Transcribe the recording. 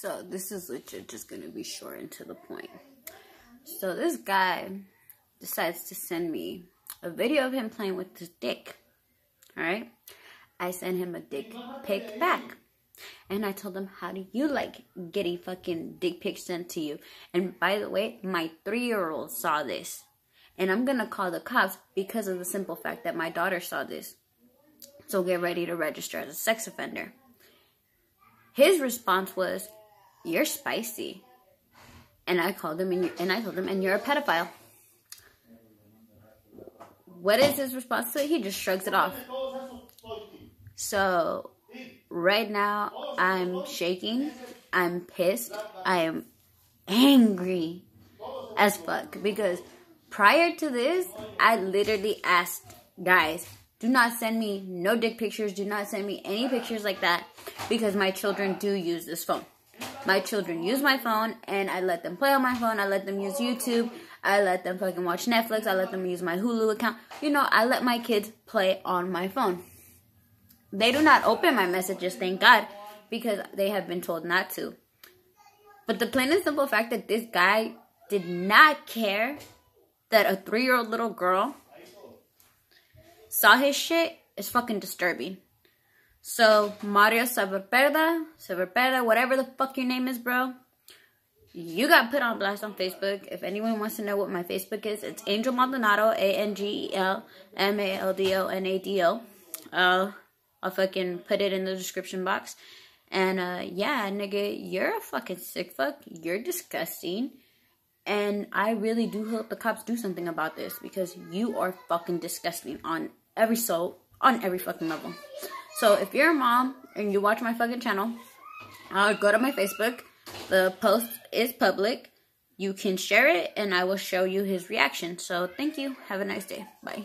So this is legit just gonna be short and to the point. So this guy decides to send me a video of him playing with his dick. Alright? I send him a dick pic back. And I told him, how do you like getting fucking dick pics sent to you? And by the way, my three-year-old saw this. And I'm gonna call the cops because of the simple fact that my daughter saw this. So get ready to register as a sex offender. His response was, you're spicy. And I called him and, and I told him, and you're a pedophile. What is his response to it? He just shrugs it off. So right now I'm shaking. I'm pissed. I am angry as fuck because prior to this, I literally asked guys, do not send me no dick pictures. Do not send me any pictures like that because my children do use this phone. My children use my phone and I let them play on my phone. I let them use YouTube. I let them fucking watch Netflix. I let them use my Hulu account. You know, I let my kids play on my phone. They do not open my messages, thank God, because they have been told not to. But the plain and simple fact that this guy did not care that a three year old little girl saw his shit is fucking disturbing. So, Mario Saberperda, Saberperda, whatever the fuck your name is, bro, you got put on blast on Facebook. If anyone wants to know what my Facebook is, it's Angel Maldonado, A N G E L M A L D O N A D O. Uh, I'll fucking put it in the description box. And uh, yeah, nigga, you're a fucking sick fuck. You're disgusting. And I really do hope the cops do something about this because you are fucking disgusting on every soul, on every fucking level. So if you're a mom and you watch my fucking channel, I'll go to my Facebook. The post is public. You can share it and I will show you his reaction. So thank you. Have a nice day. Bye.